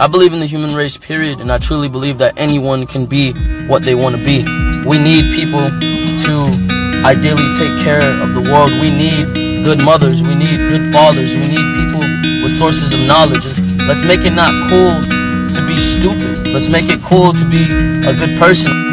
I believe in the human race, period, and I truly believe that anyone can be what they want to be. We need people to ideally take care of the world. We need good mothers. We need good fathers. We need people with sources of knowledge. Let's make it not cool to be stupid. Let's make it cool to be a good person.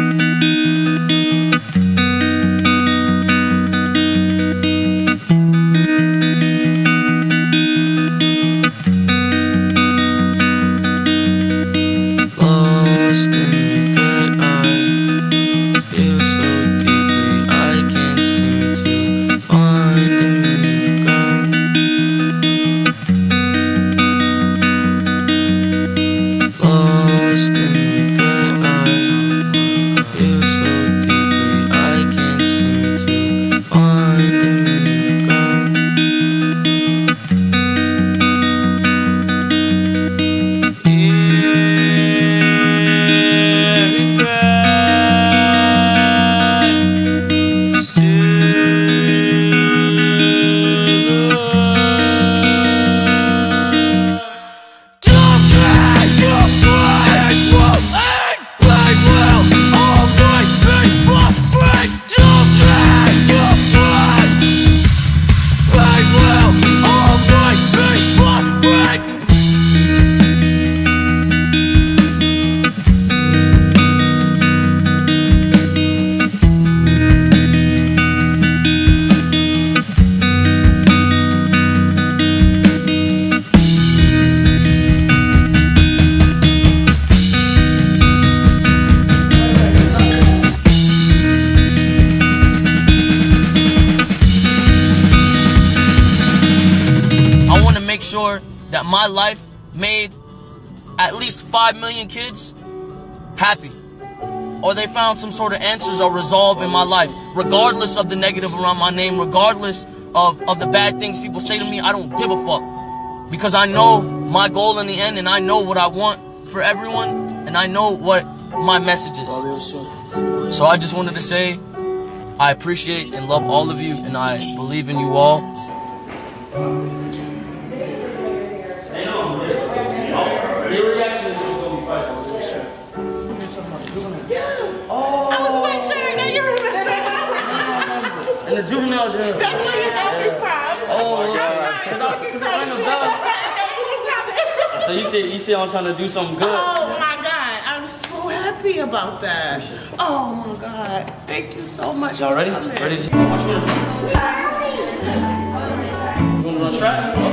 Sure that my life made at least 5 million kids happy. Or they found some sort of answers or resolve in my life. Regardless of the negative around my name, regardless of, of the bad things people say to me, I don't give a fuck. Because I know my goal in the end and I know what I want for everyone and I know what my message is. So I just wanted to say I appreciate and love all of you and I believe in you all. That's why you know me from. Oh, Cause I, cause I rang a bell. So you see, you see, I'm trying to do something good. Oh my God, I'm so happy about that. Oh my God, thank you so much. Y'all ready? Ready? To... You wanna run track?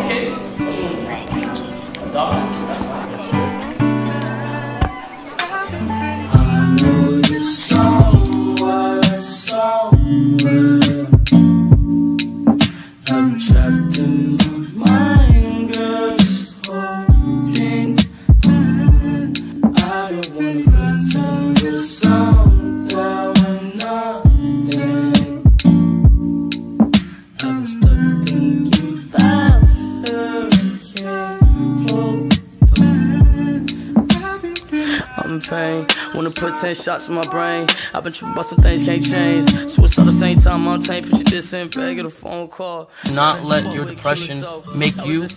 Pain. Wanna put 10 shots in my brain. I've been tripping about some things can't change. Switch all the same time on tape. Put your diss in bag get a phone call. Do not let your depression make you.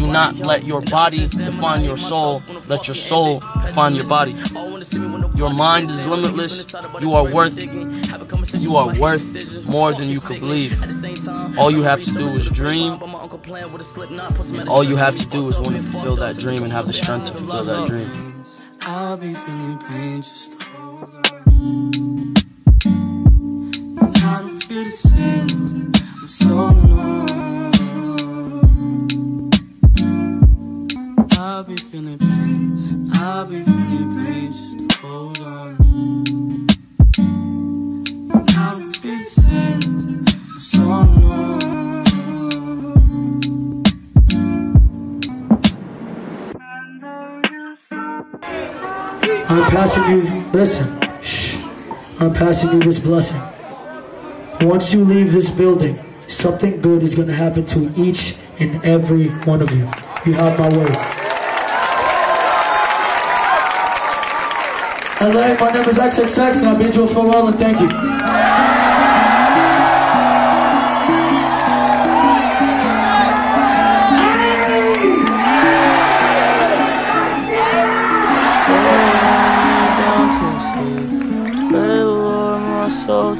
Do not let your body define your soul. Let your soul define your body. Your mind is limitless. You are worth. You are worth more than you could believe. All you have to do is dream. And all you have to do is want to fulfill that dream and have the strength to fulfill that dream. I'll be feeling pain just to hold on. And I don't feel the same. I'm so I'm passing you, listen, shh. I'm passing you this blessing. Once you leave this building, something good is going to happen to each and every one of you. You have my word. LA, my name is XXX and I've been Jahseh Onfroy and thank you.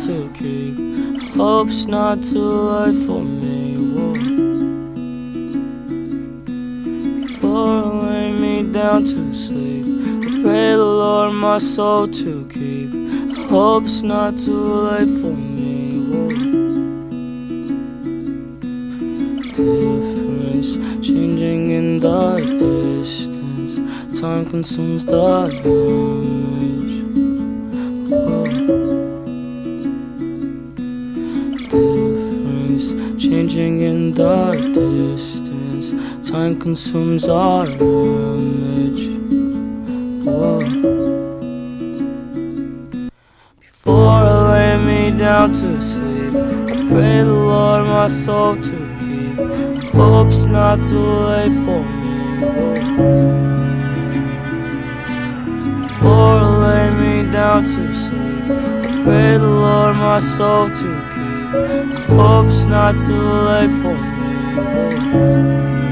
To keep. Hope's not too late for me. Whoa. I lay me down to sleep, pray the Lord my soul to keep. Hope's not too late for me. Difference changing in the distance. Time consumes the image. Changing in the distance. Time consumes our image. Whoa. Before I lay me down to sleep, I pray the Lord my soul to keep. I hope it's not too late for me. Before I lay me down to sleep, I pray the Lord my soul to keep. I hope it's not too late for me.